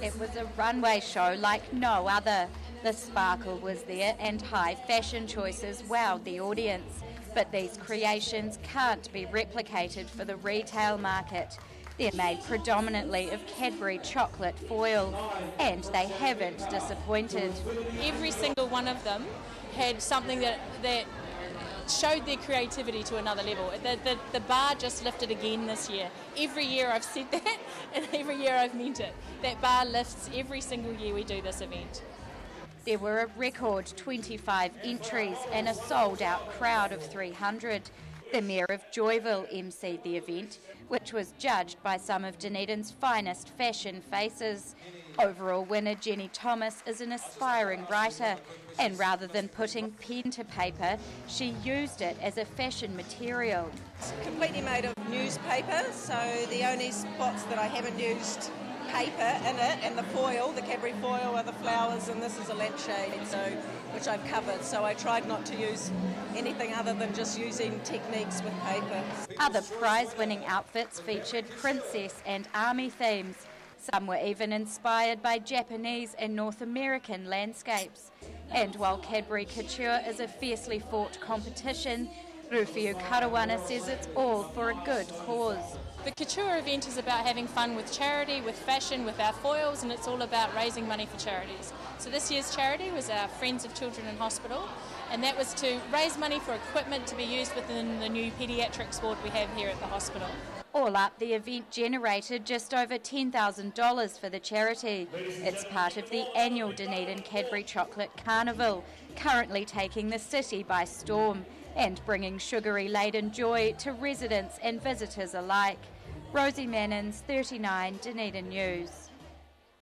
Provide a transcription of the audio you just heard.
It was a runway show like no other. The sparkle was there and high fashion choices wowed the audience. But these creations can't be replicated for the retail market. They're made predominantly of Cadbury chocolate foil, and they haven't disappointed. Every single one of them had something that, that showed their creativity to another level. The, the, the bar just lifted again this year. Every year I've said that, and every year I've meant it. That bar lifts every single year we do this event. There were a record 25 entries and a sold out crowd of 300. The Mayor of Joyville emceed the event, which was judged by some of Dunedin's finest fashion faces. Overall winner Jenny Thomas is an aspiring writer, and rather than putting pen to paper, she used it as a fashion material. It's completely made of newspaper, so the only spots that I haven't used paper in it and the foil, the Cadbury foil are the flowers and this is a lampshade so which I've covered. So I tried not to use anything other than just using techniques with paper. Other prize winning outfits featured princess and army themes. Some were even inspired by Japanese and North American landscapes. And while Cadbury Couture is a fiercely fought competition, Rufio Karawana says it's all for a good cause. The Couture event is about having fun with charity, with fashion, with our foils, and it's all about raising money for charities. So this year's charity was our Friends of Children in Hospital, and that was to raise money for equipment to be used within the new paediatrics ward we have here at the hospital. All up, the event generated just over $10,000 for the charity. It's part of the annual Dunedin Cadbury Chocolate Carnival, currently taking the city by storm and bringing sugary laden joy to residents and visitors alike. Rosie Mannins, 39 Dunedin News.